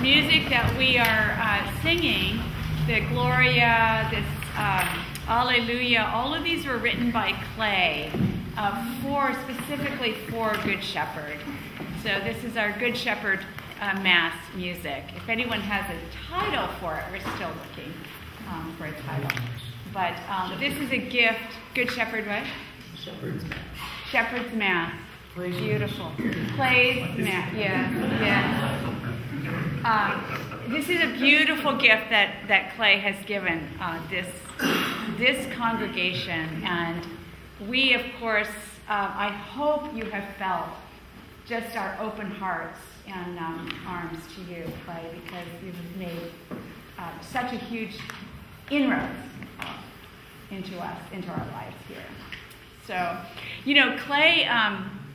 music that we are uh, singing, the Gloria, this um, Alleluia, all of these were written by Clay uh, for specifically for Good Shepherd. So this is our Good Shepherd uh, Mass music. If anyone has a title for it, we're still looking um, for a title. But um, this is a gift. Good Shepherd, what? Shepherd's Mass. Shepherd's Mass. Beautiful. Clay's Mass. Yeah, yeah. Um, this is a beautiful gift that, that Clay has given uh, this, this congregation. And we, of course, uh, I hope you have felt just our open hearts and um, arms to you, Clay, because you've made uh, such a huge inroads into us, into our lives here. So, you know, Clay, um,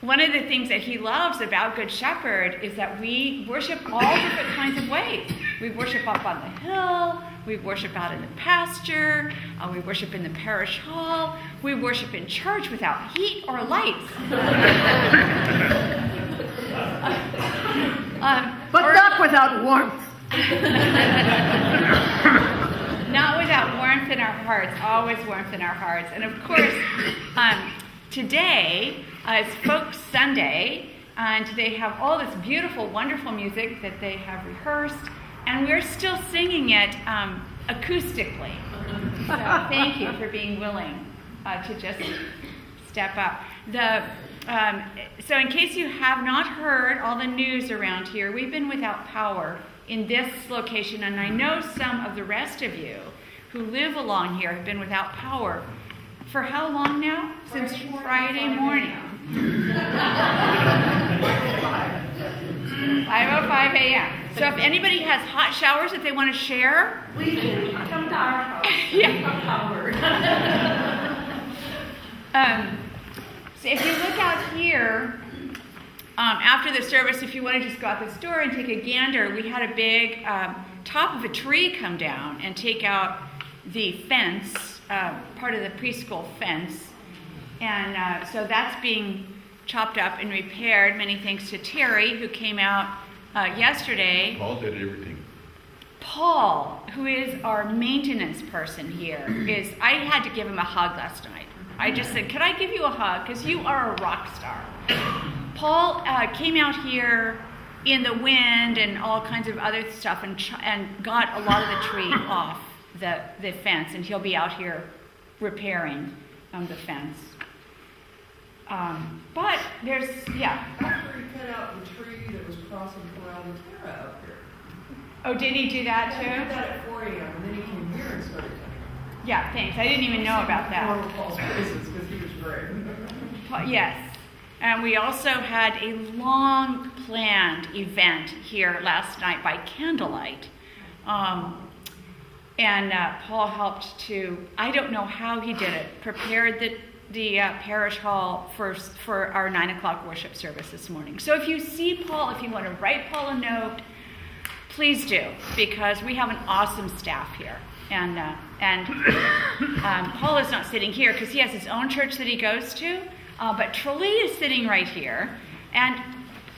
one of the things that he loves about Good Shepherd is that we worship all different kinds of ways. We worship up on the hill, we worship out in the pasture, uh, we worship in the parish hall, we worship in church without heat or lights. um, but or, not without warmth. not without warmth in our hearts, always warmth in our hearts. And of course, um, today, uh, it's Folk Sunday, and they have all this beautiful, wonderful music that they have rehearsed, and we're still singing it um, acoustically. So thank you for being willing uh, to just step up. The, um, so, in case you have not heard all the news around here, we've been without power in this location, and I know some of the rest of you who live along here have been without power for how long now? Since Friday morning. 5.05 a.m. So if anybody has hot showers that they want to share, we please come to our house. um, so if you look out here, um, after the service, if you want to just go out this door and take a gander, we had a big um, top of a tree come down and take out the fence, uh, part of the preschool fence. And uh, so that's being chopped up and repaired. Many thanks to Terry, who came out uh, yesterday. Paul did everything. Paul, who is our maintenance person here, is I had to give him a hug last night. I just said, "Could I give you a hug? Because you are a rock star." Paul uh, came out here in the wind and all kinds of other stuff and, ch- and got a lot of the tree off the, the fence, and he'll be out here repairing um, the fence. Um, but there's, yeah. After he cut out the tree that was crossing Corral out here. Oh, did he do that yeah, too? He did that at 4 a.m. and then he came here and started cutting. Yeah, thanks. I didn't even know about that. Paul's because he was great. yes. And we also had a long planned event here last night by candlelight. Um, and uh, Paul helped to, I don't know how he did it, prepared the, the uh, parish hall for, for our 9 o'clock worship service this morning. So if you see Paul, if you want to write Paul a note, please do, because we have an awesome staff here. And, uh, and um, Paul is not sitting here because he has his own church that he goes to, uh, but Tralee is sitting right here. And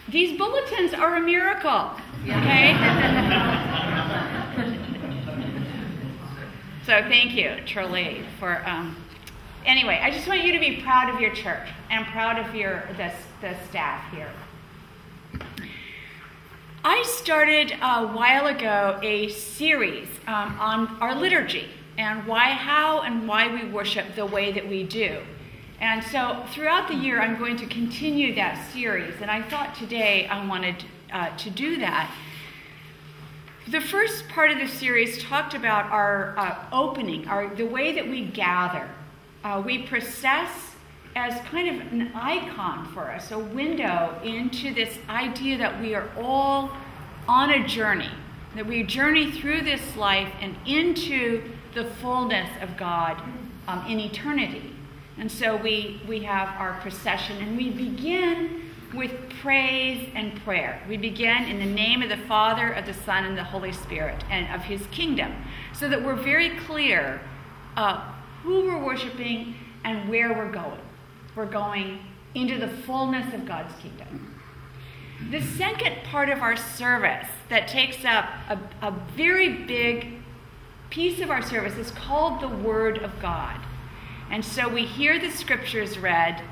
these bulletins are a miracle, okay? So thank you, Tralee, for. Um, anyway, I just want you to be proud of your church and proud of your the, the staff here. I started a while ago a series um, on our liturgy and why, how, and why we worship the way that we do. And so throughout the year, I'm going to continue that series. And I thought today I wanted uh, to do that. The first part of the series talked about our uh, opening, our, the way that we gather. Uh, we process as kind of an icon for us, a window into this idea that we are all on a journey, that we journey through this life and into the fullness of God um, in eternity. And so we, we have our procession, and we begin with praise and prayer. We begin in the name of the Father, of the Son, and the Holy Spirit, and of His kingdom, so that we're very clear uh, who we're worshiping and where we're going. We're going into the fullness of God's kingdom. the second part of our service that takes up a, a very big piece of our service is called the Word of God. And so we hear the scriptures read,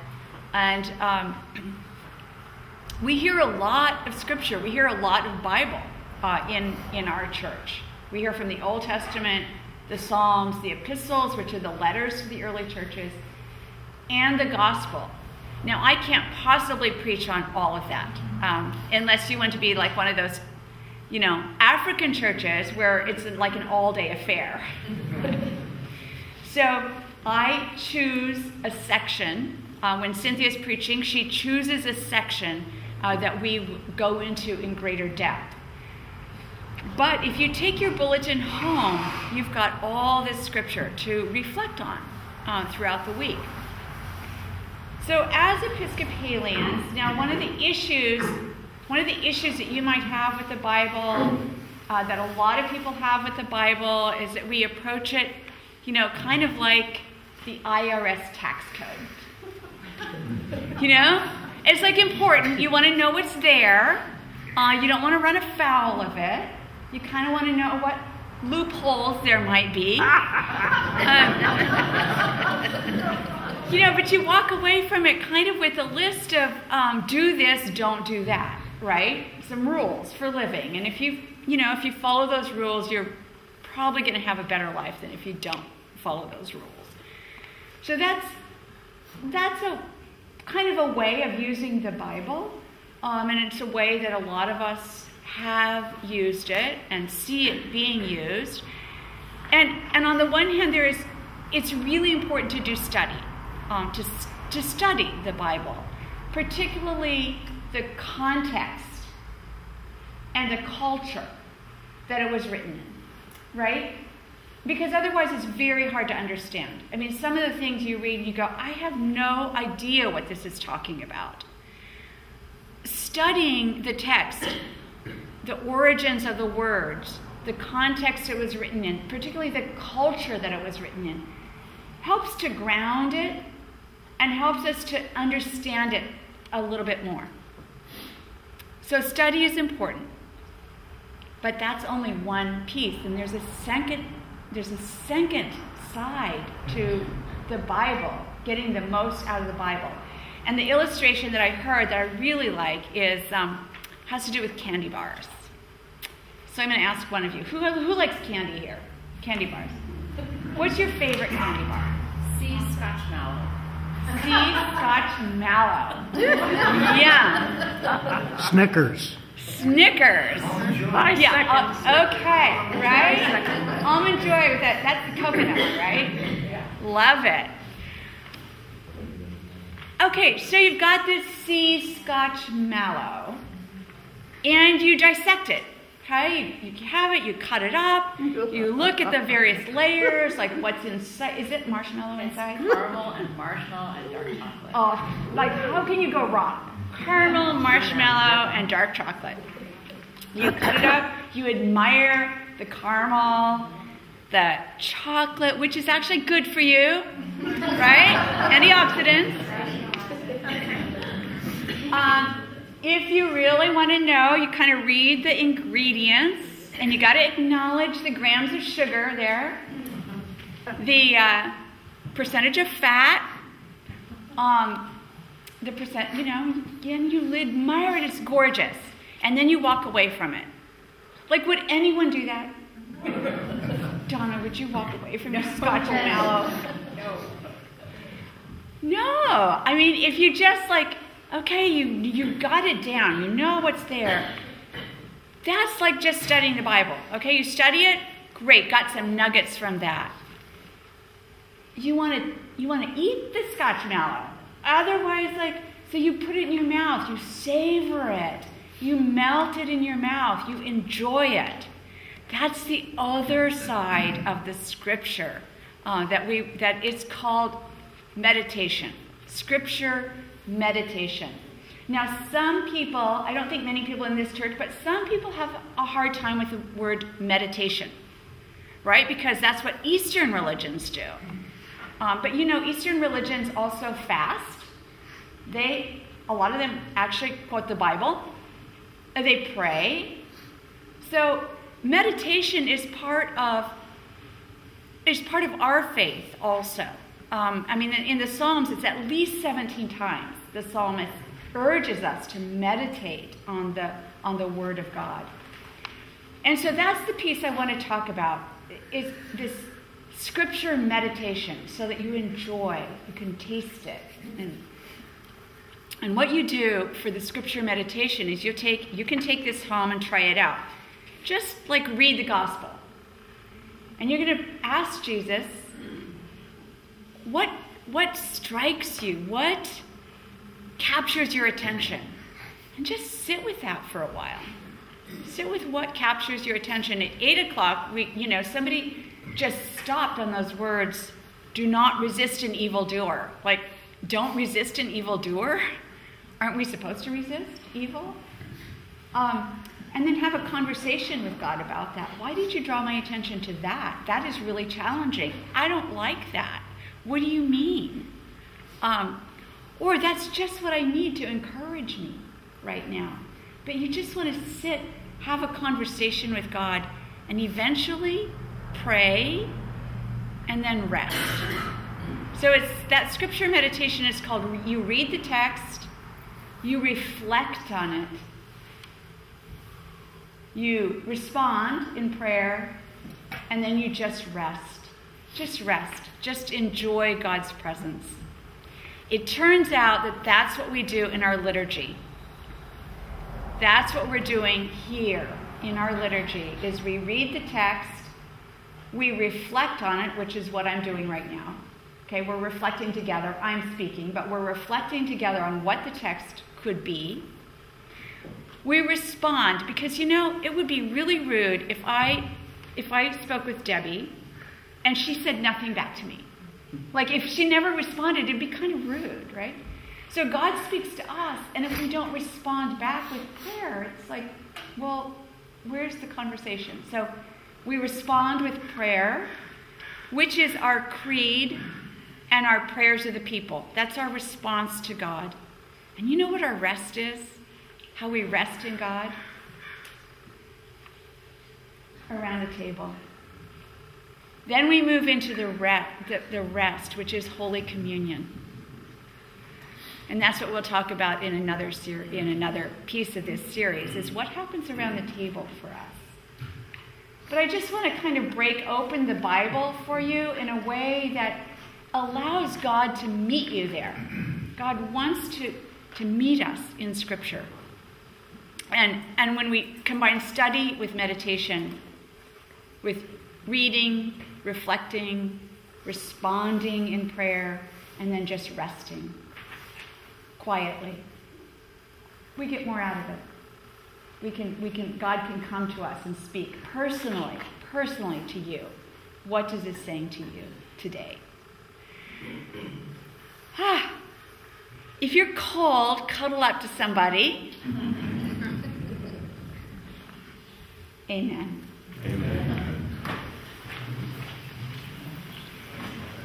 and um, we hear a lot of scripture. We hear a lot of Bible uh, in, in our church. We hear from the Old Testament, the Psalms, the epistles, which are the letters to the early churches, and the gospel. Now, I can't possibly preach on all of that um, unless you want to be like one of those, you know, African churches where it's like an all day affair. so I choose a section. Uh, when Cynthia's preaching, she chooses a section uh, that we go into in greater depth. But if you take your bulletin home, you've got all this scripture to reflect on uh, throughout the week. So, as Episcopalians, now one of the issues, one of the issues that you might have with the Bible, uh, that a lot of people have with the Bible, is that we approach it, you know, kind of like the IRS tax code. You know, it's like important. You want to know what's there. Uh, you don't want to run afoul of it. You kind of want to know what loopholes there might be. Um, you know, but you walk away from it kind of with a list of um, do this, don't do that, right? Some rules for living. And if you, you know, if you follow those rules, you're probably going to have a better life than if you don't follow those rules. So that's that's a kind of a way of using the Bible, um, and it's a way that a lot of us have used it and see it being used. And and on the one hand, there is it's really important to do study, um, to to study the Bible, particularly the context and the culture that it was written in, right? Because otherwise, it's very hard to understand. I mean, some of the things you read, you go, I have no idea what this is talking about. Studying the text, the origins of the words, the context it was written in, particularly the culture that it was written in, helps to ground it and helps us to understand it a little bit more. So, study is important. But that's only one piece, and there's a second there's a second side to the Bible, getting the most out of the Bible. And the illustration that I heard that I really like is um, has to do with candy bars. So I'm going to ask one of you who, who likes candy here? Candy bars. What's your favorite candy bar? See's Scotch Mallow. See's Scotch Mallow. yeah. Snickers. Snickers. Five Yeah. seconds. uh, okay. Right. Almond joy with that. That's the coconut, right? Love it. Okay, so you've got this See's Scotch mallow, and you dissect it. Okay, you, you have it, you cut it up, you look at the various layers, like what's inside. Is it marshmallow inside? Caramel and marshmallow and dark chocolate. Oh, like how can you go wrong? Caramel, marshmallow, and dark chocolate. You cut it up, you admire the caramel, the chocolate, which is actually good for you, right? Antioxidants. Um, if you really want to know, you kind of read the ingredients, and you got to acknowledge the grams of sugar there, the uh, percentage of fat, um, the percent, you know, again, you admire it, it's gorgeous. And then you walk away from it. Like, would anyone do that? Donna, would you walk away from your scotch and mallow? No. No. I mean, if you just like, okay, you you got it down, you know what's there. That's like just studying the Bible. Okay, you study it, great, got some nuggets from that. You want to you want to eat the scotch mallow. Otherwise, like, so you put it in your mouth, you savor it, you melt it in your mouth, you enjoy it. That's the other side of the scripture uh, that we that it's called meditation. Scripture meditation. Now, some people, I don't think many people in this church, but some people have a hard time with the word meditation, right? Because that's what Eastern religions do. Um, but you know, Eastern religions also fast. They, a lot of them actually quote the Bible. They pray. So meditation is part of is part of our faith also. Um, I mean, in, the Psalms, it's at least 17 times the psalmist urges us to meditate on the on the Word of God. And so that's the piece I want to talk about is this scripture meditation so that you enjoy, you can taste it. And, and what you do for the scripture meditation is you take you can take this home and try it out. Just like read the gospel. And you're going to ask Jesus, what what strikes you? What captures your attention? And just sit with that for a while. Sit with what captures your attention. At eight o'clock, we, you know, somebody just stopped on those words, do not resist an evildoer. Like, don't resist an evildoer? Aren't we supposed to resist evil? Um, and then have a conversation with God about that. Why did you draw my attention to that? That is really challenging. I don't like that. What do you mean? Um, or that's just what I need to encourage me right now. But you just want to sit, have a conversation with God, and eventually pray and then rest. So it's that scripture meditation is called you read the text, you reflect on it, you respond in prayer, and then you just rest. Just rest. Just enjoy God's presence. It turns out that that's what we do in our liturgy. That's what we're doing here in our liturgy is we read the text, we reflect on it, which is what I'm doing right now. Okay, we're reflecting together. I'm speaking, but we're reflecting together on what the text could be. We respond because you know, it would be really rude if I if I spoke with Debbie and she said nothing back to me. Like if she never responded, it'd be kind of rude, right? So God speaks to us, and if we don't respond back with prayer, it's like, well, where's the conversation? So we respond with prayer, which is our creed and our prayers of the people. That's our response to God. And you know what our rest is? How we rest in God? Around the table. Then we move into the, re- the, the rest, which is Holy Communion. And that's what we'll talk about in another ser- in another piece of this series is what happens around the table for us. But I just want to kind of break open the Bible for you in a way that allows God to meet you there. God wants to, to meet us in Scripture. And, and when we combine study with meditation, with reading, reflecting, responding in prayer, and then just resting quietly. We get more out of it. We can, we can, God can come to us and speak personally, personally to you. What is it saying to you today? Ah, if you're cold, cuddle up to somebody. Amen.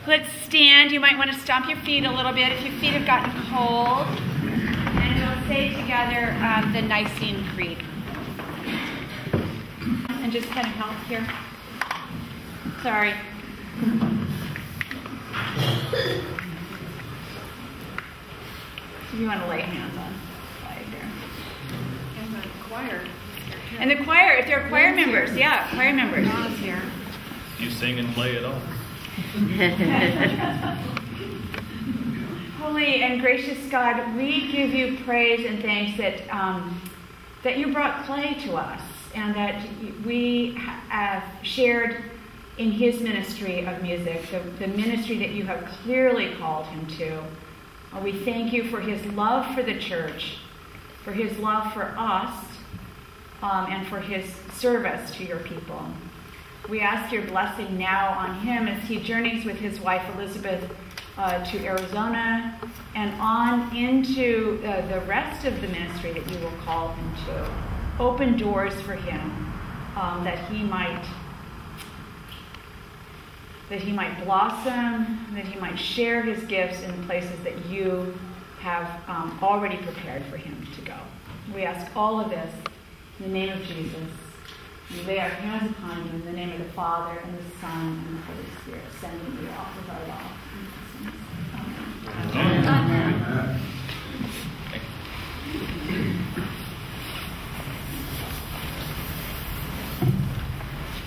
Let's stand. You might want to stomp your feet a little bit if your feet have gotten cold. And we'll say together um, the Nicene Creed. And just kind of help here. Sorry. If you want to lay hands on side here. And the choir. And the choir, if they're choir members, yeah, choir members. Ron's here. You sing and play it all. Holy and gracious God, we give you praise and thanks that um, that you brought Clay to us and that we have shared in his ministry of music, the, the ministry that you have clearly called him to. Uh, we thank you for his love for the church, for his love for us, um, and for his service to your people. We ask your blessing now on him as he journeys with his wife Elizabeth uh, to Arizona and on into uh, the rest of the ministry that you will call him to. Open doors for him um, that he might that he might blossom, that he might share his gifts in the places that you have um, already prepared for him to go. We ask all of this In the name of Jesus, we lay our hands upon you in the name of the Father, and the Son, and the Holy Spirit, sending you off with our love. Amen. Amen. Amen.